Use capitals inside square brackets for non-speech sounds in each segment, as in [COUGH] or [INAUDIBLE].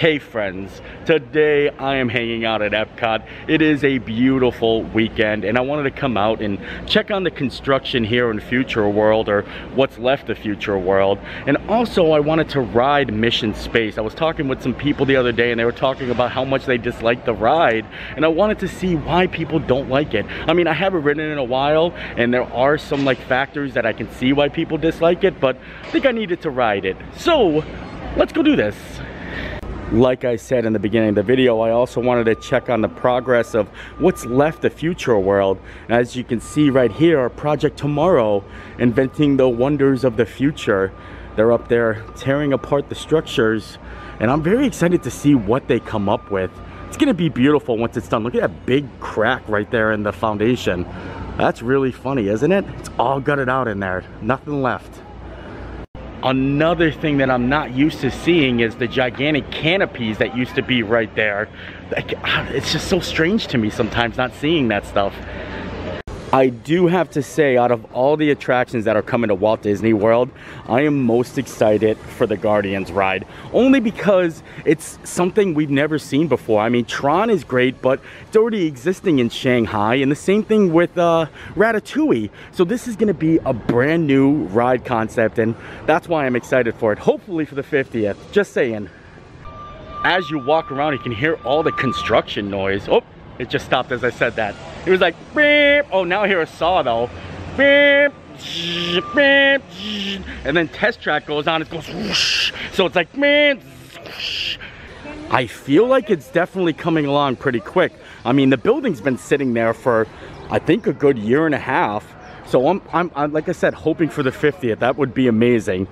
Hey friends, today I am hanging out at Epcot. It is a beautiful weekend and I wanted to come out and check on the construction here in Future World or what's left of Future World. And also I wanted to ride Mission Space. I was talking with some people the other day and they were talking about how much they disliked the ride and I wanted to see why people don't like it. I mean, I haven't ridden in a while and there are some like factors that I can see why people dislike it, but I think I needed to ride it. So, let's go do this like I said in the beginning of the video, I also wanted to check on the progress of what's left of Future World. As you can see right here, our Project Tomorrow, inventing the wonders of the future. They're up there tearing apart the structures, and I'm very excited to see what they come up with. It's gonna be beautiful once it's done. Look at that big crack right there in the foundation. That's really funny, isn't it? It's all gutted out in there, nothing left. Another thing that I'm not used to seeing is the gigantic canopies that used to be right there. Like, ah, it's just so strange to me sometimes not seeing that stuff. I do have to say, out of all the attractions that are coming to Walt Disney World, I am most excited for the Guardians ride. Only because it's something we've never seen before. I mean, Tron is great, but it's already existing in Shanghai. And the same thing with uh, Ratatouille. So this is gonna be a brand new ride concept. And that's why I'm excited for it. Hopefully for the 50th, just saying. As you walk around, you can hear all the construction noise. Oh, it just stopped as I said that. It was like, beep. Oh, now I hear a saw though. Beep. Beep. And then test track goes on, it goes whoosh. So it's like, man, I feel like it's definitely coming along pretty quick. I mean, the building's been sitting there for, I think, a good year and a half. So I'm, I'm, I'm, like I said, hoping for the 50th. That would be amazing.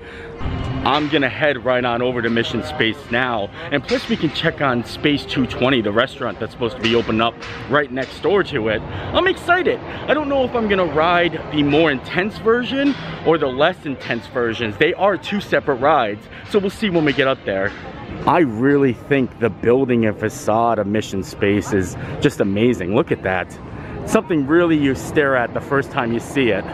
I'm gonna head right on over to Mission Space now. And plus we can check on Space 220, the restaurant that's supposed to be opening up right next door to it. I'm excited. I don't know if I'm gonna ride the more intense version or the less intense versions. They are two separate rides. So we'll see when we get up there. I really think the building and facade of Mission Space is just amazing. Look at that. Something really you stare at the first time you see it.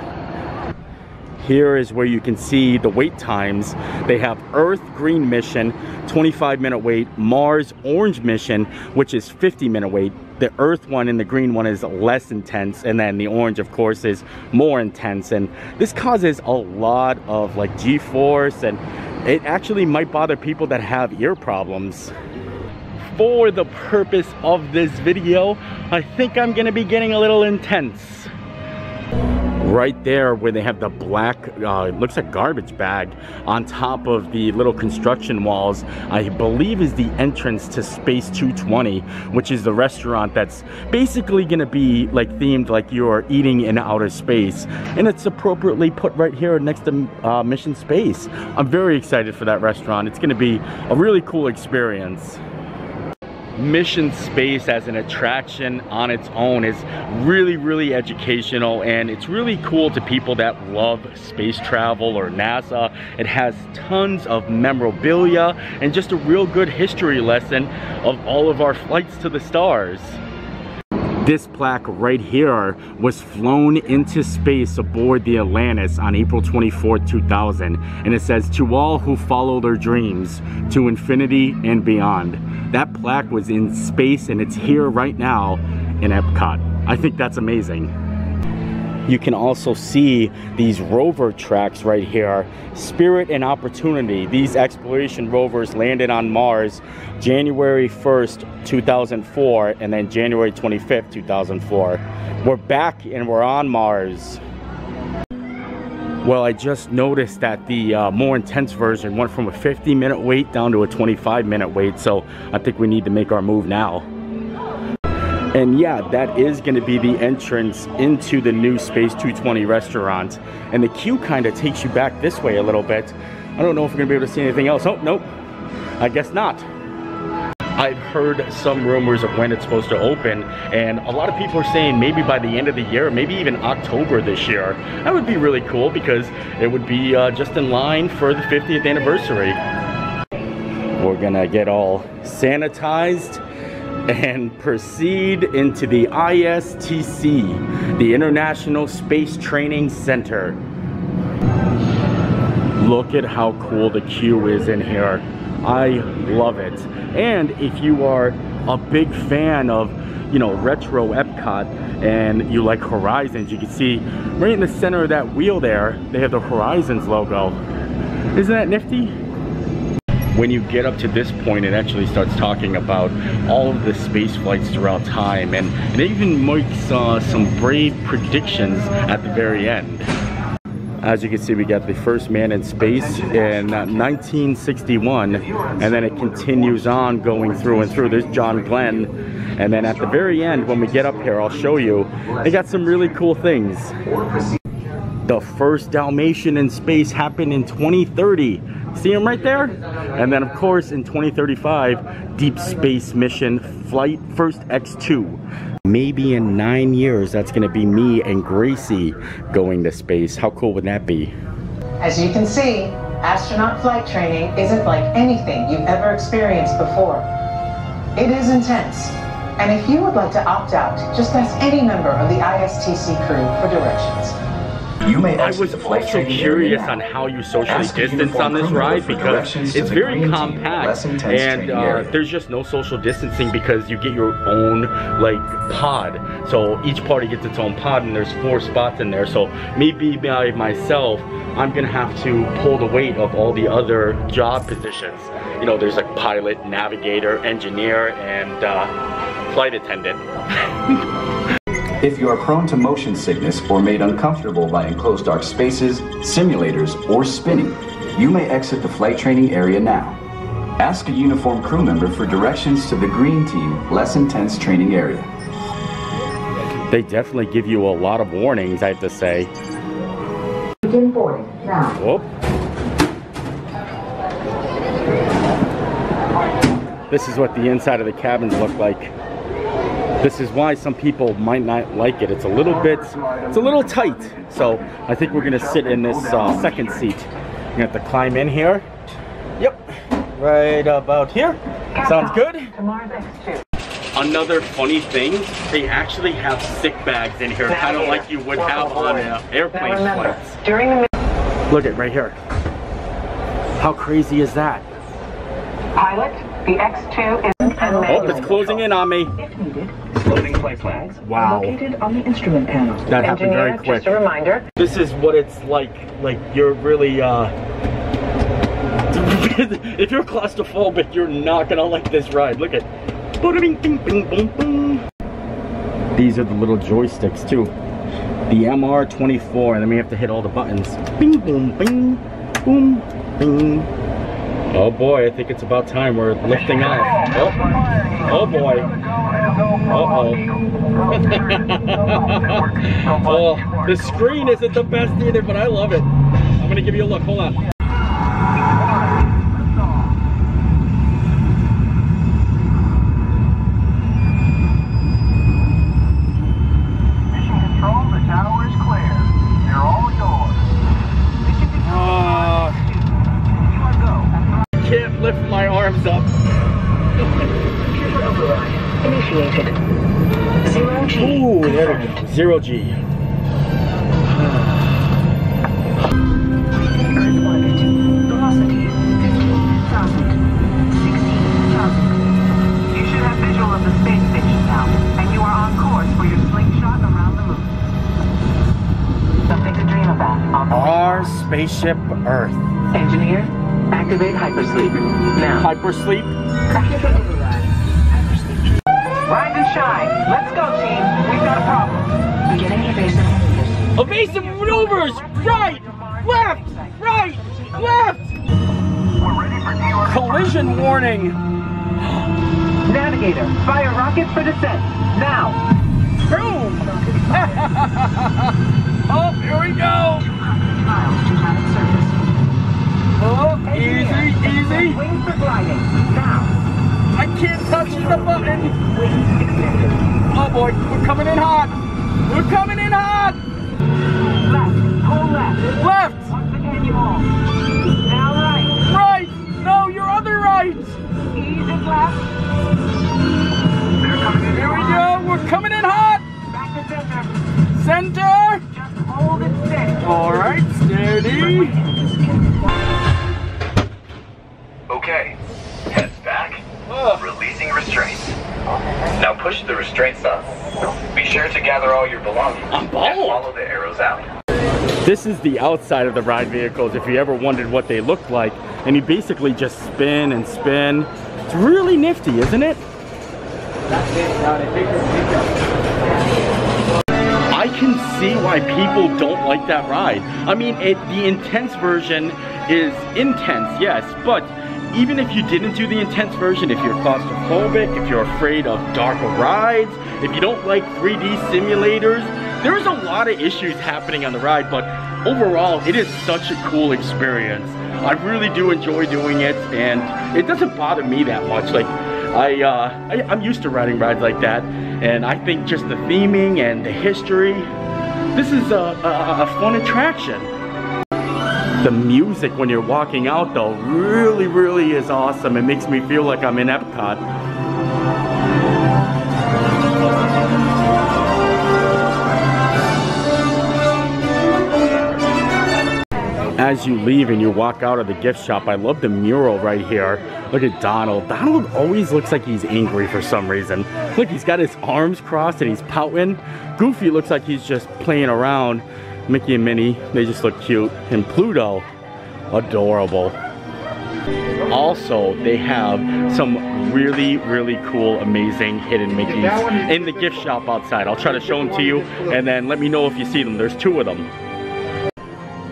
Here is where you can see the wait times. They have Earth Green Mission, 25 minute wait, Mars Orange Mission, which is 50 minute wait. The Earth one and the green one is less intense, and then the orange, of course, is more intense. And this causes a lot of like G-force, and it actually might bother people that have ear problems for the purpose of this video, I think I'm gonna be getting a little intense right there where they have the black, uh, looks like garbage bag on top of the little construction walls, I believe is the entrance to Space 220, which is the restaurant that's basically gonna be like themed like you're eating in outer space. And it's appropriately put right here next to uh, Mission Space. I'm very excited for that restaurant. It's gonna be a really cool experience. Mission Space as an attraction on its own is really, really educational and it's really cool to people that love space travel or NASA. It has tons of memorabilia and just a real good history lesson of all of our flights to the stars. This plaque right here was flown into space aboard the Atlantis on April 24, 2000. And it says, to all who follow their dreams, to infinity and beyond. That plaque was in space and it's here right now in Epcot. I think that's amazing. You can also see these rover tracks right here. Spirit and Opportunity. These exploration rovers landed on Mars January 1st, 2004, and then January 25th, 2004. We're back and we're on Mars. Well, I just noticed that the uh, more intense version went from a 50 minute wait down to a 25 minute wait. So I think we need to make our move now. And yeah, that is gonna be the entrance into the new Space 220 restaurant. And the queue kind of takes you back this way a little bit. I don't know if we're gonna be able to see anything else. Oh, nope, I guess not. I've heard some rumors of when it's supposed to open and a lot of people are saying maybe by the end of the year, maybe even October this year. That would be really cool because it would be uh, just in line for the 50th anniversary. We're gonna get all sanitized and proceed into the ISTC, the International Space Training Center. Look at how cool the queue is in here. I love it. And if you are a big fan of you know, retro Epcot and you like Horizons, you can see right in the center of that wheel there, they have the Horizons logo. Isn't that nifty? When you get up to this point, it actually starts talking about all of the space flights throughout time and, and it even makes uh, some brave predictions at the very end. As you can see, we got the first man in space in 1961, and then it continues on going through and through. There's John Glenn, and then at the very end, when we get up here, I'll show you, they got some really cool things. The first Dalmatian in space happened in 2030. See him right there? And then of course in 2035, Deep Space Mission Flight First X2. Maybe in nine years, that's gonna be me and Gracie going to space. How cool would that be? As you can see, astronaut flight training isn't like anything you've ever experienced before. It is intense. And if you would like to opt out, just ask any member of the ISTC crew for directions. You may I was also curious on how you socially distance on this ride because it's very compact and uh, there's just no social distancing because you get your own like pod. So each party gets its own pod and there's four spots in there. So maybe by myself, I'm gonna have to pull the weight of all the other job positions. You know, there's like pilot, navigator, engineer, and uh, flight attendant. [LAUGHS] If you are prone to motion sickness or made uncomfortable by enclosed dark spaces, simulators, or spinning, you may exit the flight training area now. Ask a uniformed crew member for directions to the Green Team Less Intense Training Area. They definitely give you a lot of warnings, I have to say. Begin boarding now. Whoop. This is what the inside of the cabins look like. This is why some people might not like it. It's a little bit, it's a little tight. So I think we're gonna sit in this uh, second seat. You have to climb in here. Yep, right about here. Sounds good? Another funny thing, they actually have sick bags in here, kind of like you would have on an airplane flights. During the Look at right here. How crazy is that? pilot, the X2 is Oh, it's closing in on me. If needed, floating flight flags Wow. located on the instrument panel. That happened very quick. Just a reminder, This is what it's like. Like you're really uh [LAUGHS] if you're claustrophobic, you're not gonna like this ride. Look at. These are the little joysticks too. The MR24, and then we have to hit all the buttons. Bing boom bing boom bing. Oh boy, I think it's about time we're lifting off. Oh, oh boy. Uh-oh. [LAUGHS] oh, the screen isn't the best either, but I love it. I'm gonna give you a look, hold on. Mission control, the tower is clear. They're all yours. Mission control, Uh, you are go. can't lift my arms up. computer override initiated. Zero G. Ooh, there we go. Zero G. Earth orbit. Velocity 15,000. 16,000. You should have visual of the space station now, and you are on course for your slingshot around the moon. Something to dream about on the Our spaceship Earth. Engineer, activate hypersleep. Now. Hypersleep. Computer override. Hypersleep. Let's go, team. We've got a problem. Beginning evasive maneuvers. Evasive maneuvers! Right! Left! Right! Left! We're ready for dealer. Collision warning! Navigator, fire rockets for descent. Now. Boom! [LAUGHS] oh, here we go! Miles to planet surface. Oh, easy, easy! Wings for gliding. Now. I can't touch the button! Oh boy, we're coming in hot! We're coming in hot! Left. Pull left. Left! Once again, you all. Now right. Right! No, your other right! Ease it left. They're coming in Here we go, we're coming in hot! Back to center. Center! Belongings I'm bald. follow the arrows out. This is the outside of the ride vehicles if you ever wondered what they look like. And you basically just spin and spin. It's really nifty, isn't it? I can see why people don't like that ride. I mean, it, the intense version is intense, yes, but even if you didn't do the intense version, if you're claustrophobic, if you're afraid of darker rides, if you don't like 3D simulators, there's a lot of issues happening on the ride, but overall, it is such a cool experience. I really do enjoy doing it, and it doesn't bother me that much. Like, I, uh, I, I'm used to riding rides like that, and I think just the theming and the history, this is a, a, a fun attraction. The music when you're walking out though really, really is awesome. It makes me feel like I'm in Epcot. As you leave and you walk out of the gift shop, I love the mural right here. Look at Donald. Donald always looks like he's angry for some reason. Look, he's got his arms crossed and he's pouting. Goofy looks like he's just playing around. Mickey and Minnie, they just look cute. And Pluto, adorable. Also, they have some really, really cool, amazing hidden Mickeys in the gift shop outside. I'll try to show them to you and then let me know if you see them. There's two of them.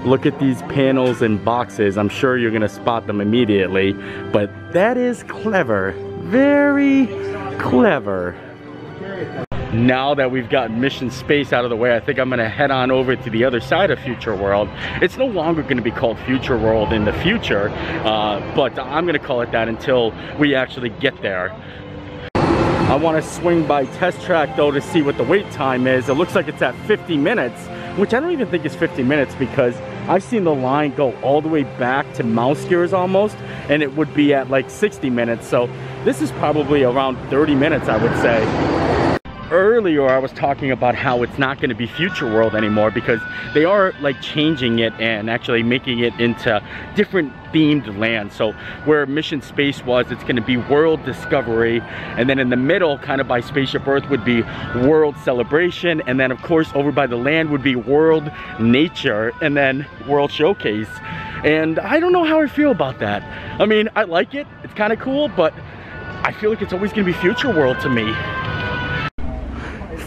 Look at these panels and boxes. I'm sure you're gonna spot them immediately, but that is clever. Very clever. Now that we've got Mission Space out of the way, I think I'm gonna head on over to the other side of Future World. It's no longer gonna be called Future World in the future, uh, but I'm gonna call it that until we actually get there. I want to swing by Test Track though to see what the wait time is. It looks like it's at 50 minutes, which I don't even think is 50 minutes because I've seen the line go all the way back to Mouse Gears almost, and it would be at like 60 minutes. So this is probably around 30 minutes, I would say earlier I was talking about how it's not going to be Future World anymore because they are like changing it and actually making it into different themed lands. So where Mission Space was, it's going to be World Discovery and then in the middle kind of by Spaceship Earth would be World Celebration and then of course over by the land would be World Nature and then World Showcase. And I don't know how I feel about that. I mean, I like it. It's kind of cool, but I feel like it's always going to be Future World to me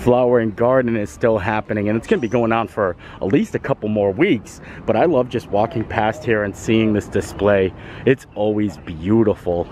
flower and garden is still happening and it's going to be going on for at least a couple more weeks but I love just walking past here and seeing this display it's always beautiful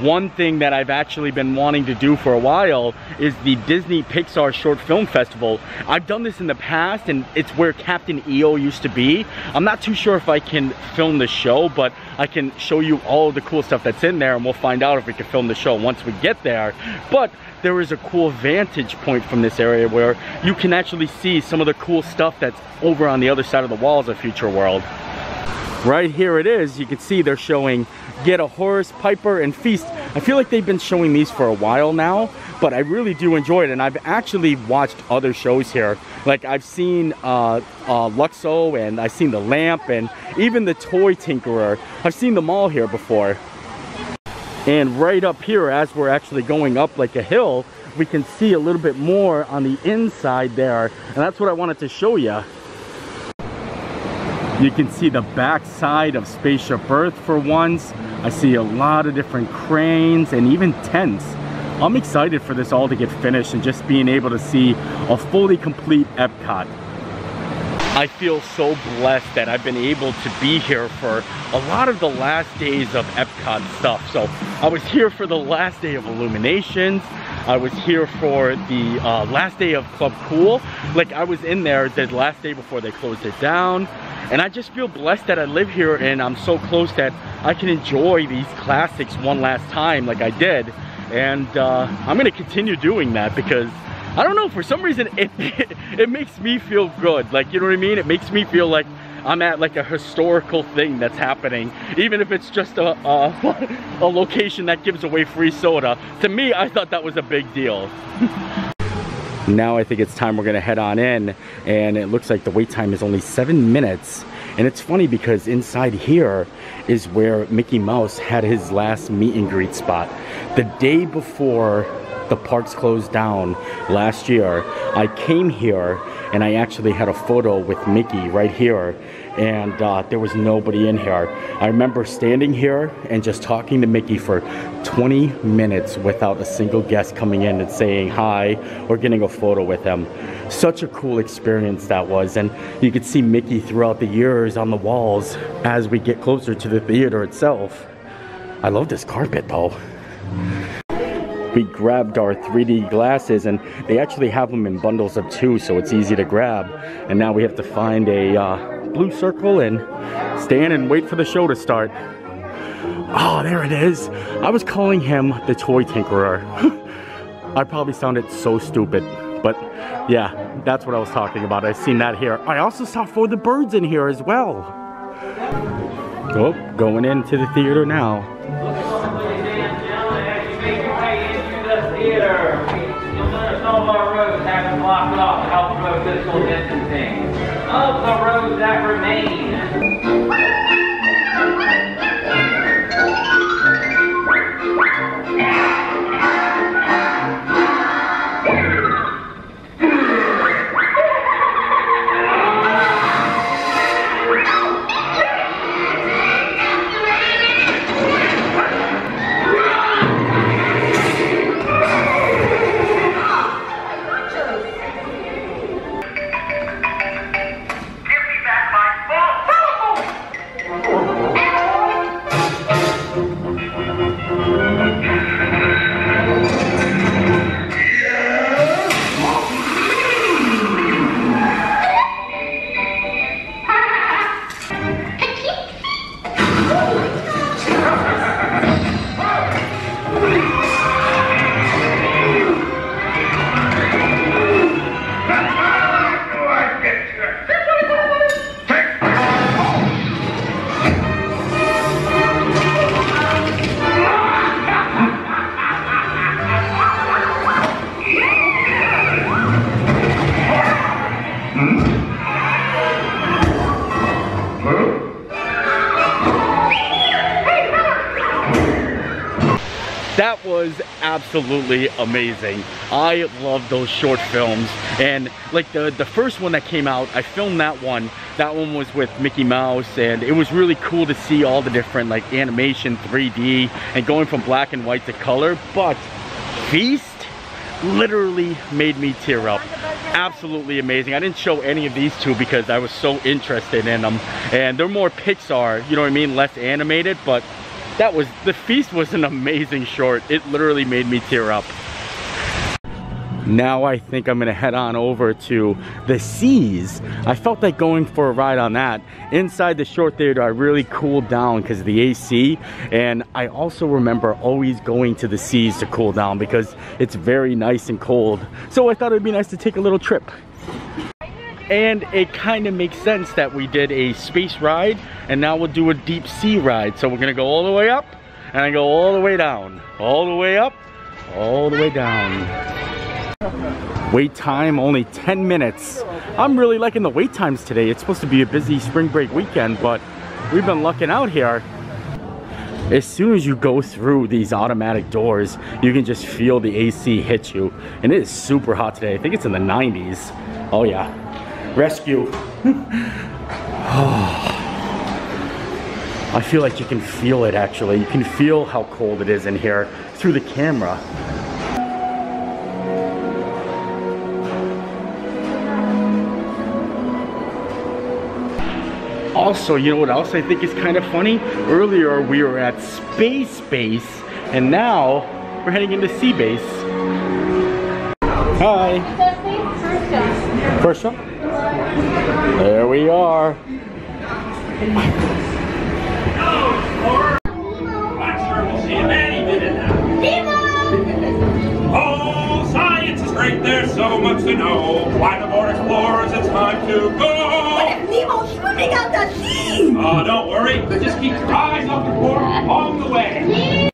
one thing that I've actually been wanting to do for a while is the Disney Pixar Short Film Festival. I've done this in the past and it's where Captain EO used to be. I'm not too sure if I can film the show, but I can show you all the cool stuff that's in there and we'll find out if we can film the show once we get there. But there is a cool vantage point from this area where you can actually see some of the cool stuff that's over on the other side of the walls of Future World. Right here it is. You can see they're showing Get a Horse, Piper, and Feast. I feel like they've been showing these for a while now, but I really do enjoy it. And I've actually watched other shows here. Like I've seen uh, uh, Luxo and I've seen The Lamp and even the Toy Tinkerer. I've seen them all here before. And right up here, as we're actually going up like a hill, we can see a little bit more on the inside there. And that's what I wanted to show you. You can see the back side of Spaceship Earth for once. I see a lot of different cranes and even tents. I'm excited for this all to get finished and just being able to see a fully complete Epcot. I feel so blessed that I've been able to be here for a lot of the last days of Epcot stuff. So I was here for the last day of Illuminations. I was here for the uh, last day of Club Cool. Like I was in there the last day before they closed it down. And I just feel blessed that I live here and I'm so close that I can enjoy these classics one last time like I did. And uh, I'm gonna continue doing that because I don't know, for some reason it, it, [LAUGHS] it makes me feel good. Like, you know what I mean? It makes me feel like I'm at like a historical thing that's happening, even if it's just a, a, [LAUGHS] a location that gives away free soda. To me, I thought that was a big deal. [LAUGHS] now I think it's time we're gonna head on in and it looks like the wait time is only seven minutes And it's funny because inside here is where Mickey Mouse had his last meet and greet spot. The day before the parks closed down last year, I came here and I actually had a photo with Mickey right here and uh, there was nobody in here. I remember standing here and just talking to Mickey for 20 minutes without a single guest coming in and saying hi or getting a photo with him. Such a cool experience that was and you could see Mickey throughout the years on the walls as we get closer to the theater itself. I love this carpet though we grabbed our 3D glasses and they actually have them in bundles of two so it's easy to grab. And now we have to find a uh, blue circle and stand and wait for the show to start. Oh there it is. I was calling him the toy tinkerer. [LAUGHS] I probably sounded so stupid but yeah that's what I was talking about. I've seen that here. I also saw for the birds in here as well. Oh going into the theater now have off to help promote physical distancing. Of the roads that remain, That was absolutely amazing. I love those short films. And like the, the first one that came out, I filmed that one. That one was with Mickey Mouse and it was really cool to see all the different like animation, 3D and going from black and white to color. But Feast literally made me tear up. Absolutely amazing. I didn't show any of these two because I was so interested in them. And they're more Pixar, you know what I mean? Less animated, but that was, the feast was an amazing short. It literally made me tear up. Now I think I'm gonna head on over to the Seas. I felt like going for a ride on that. Inside the short theater, I really cooled down because of the AC. And I also remember always going to the Seas to cool down because it's very nice and cold. So I thought it'd be nice to take a little trip. And it kind of makes sense that we did a space ride and now we'll do a deep sea ride. So we're gonna go all the way up and I go all the way down. All the way up, all the way down. Wait time only 10 minutes. I'm really liking the wait times today. It's supposed to be a busy spring break weekend, but we've been lucking out here. As soon as you go through these automatic doors, you can just feel the AC hit you. And it is super hot today. I think it's in the 90s. Oh yeah. Rescue. [SIGHS] I feel like you can feel it actually. You can feel how cold it is in here through the camera. Also, you know what else I think is kind of funny? Earlier we were at Space Base and now we're heading into Sea Base. Hi. First show? There we are. Oh, science is great, there's so much to know. Why the more explorers, it's time to go. Nemo's swimming out the sea! Oh, don't worry, just keep your eyes open for him along the way.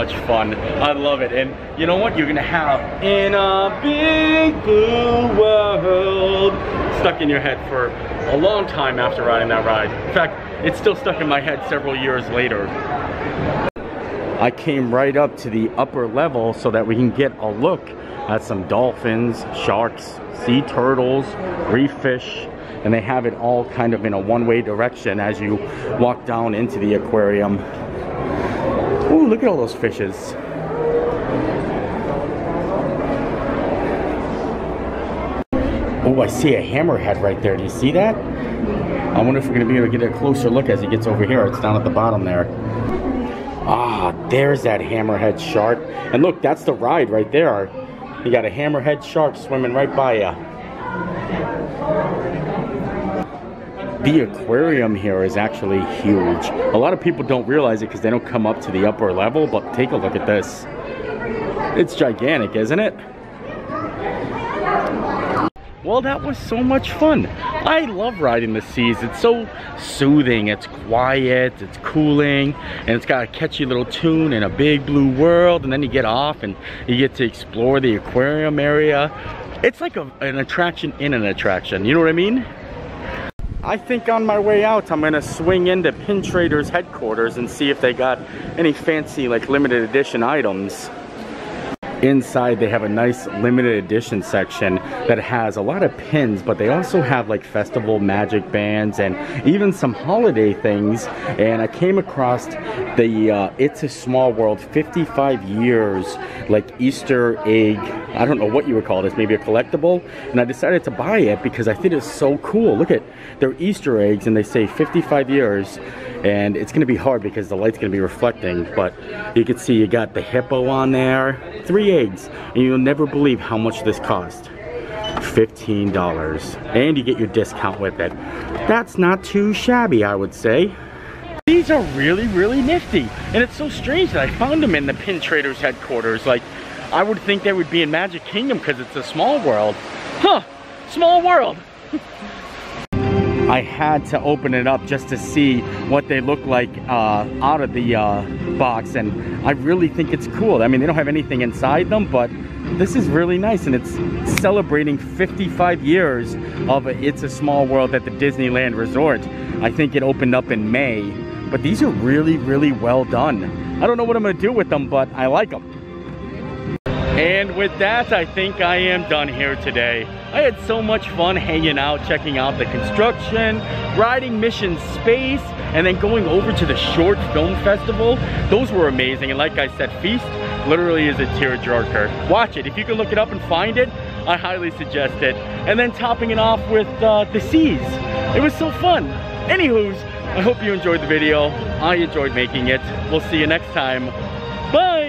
Much fun. I love it. And you know what? You're gonna have in a big blue world stuck in your head for a long time after riding that ride. In fact, it's still stuck in my head several years later. I came right up to the upper level so that we can get a look at some dolphins, sharks, sea turtles, reef fish, and they have it all kind of in a one-way direction as you walk down into the aquarium. Ooh, look at all those fishes. Oh, I see a hammerhead right there. Do you see that? I wonder if we're gonna be able to get a closer look as he gets over here. It's down at the bottom there. Ah, there's that hammerhead shark. And look, that's the ride right there. You got a hammerhead shark swimming right by you. The aquarium here is actually huge. A lot of people don't realize it because they don't come up to the upper level, but take a look at this. It's gigantic, isn't it? Well, that was so much fun. I love riding the seas. It's so soothing. It's quiet, it's cooling, and it's got a catchy little tune in a big blue world. And then you get off and you get to explore the aquarium area. It's like a, an attraction in an attraction. You know what I mean? I think on my way out, I'm gonna swing into Pin Traders headquarters and see if they got any fancy like limited edition items. Inside they have a nice limited edition section that has a lot of pins, but they also have like festival magic bands and even some holiday things. And I came across the uh, It's a Small World 55 years like Easter egg. I don't know what you would call this, maybe a collectible. And I decided to buy it because I think it's so cool. Look at they're Easter eggs and they say 55 years and it's gonna be hard because the light's gonna be reflecting but you can see you got the hippo on there eggs and you'll never believe how much this cost. $15 and you get your discount with it. That's not too shabby I would say. These are really really nifty and it's so strange that I found them in the pin traders headquarters. Like I would think they would be in Magic Kingdom because it's a small world. Huh small world [LAUGHS] I had to open it up just to see what they look like uh, out of the uh, box and I really think it's cool. I mean they don't have anything inside them but this is really nice and it's celebrating 55 years of It's a Small World at the Disneyland Resort. I think it opened up in May but these are really really well done. I don't know what I'm gonna do with them but I like them. And with that, I think I am done here today. I had so much fun hanging out, checking out the construction, riding Mission Space, and then going over to the Short Film Festival. Those were amazing. And like I said, Feast literally is a tearjerker. Watch it. If you can look it up and find it, I highly suggest it. And then topping it off with uh, the seas. It was so fun. Anywho's, I hope you enjoyed the video. I enjoyed making it. We'll see you next time. Bye!